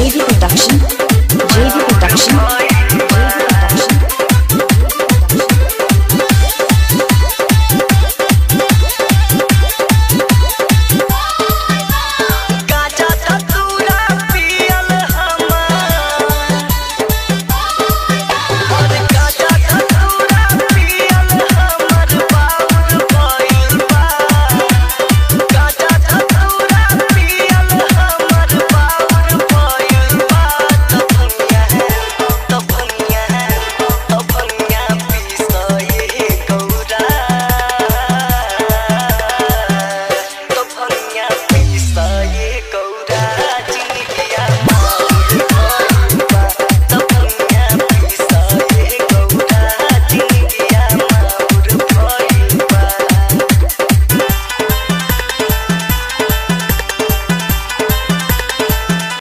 JV Production, JV Production.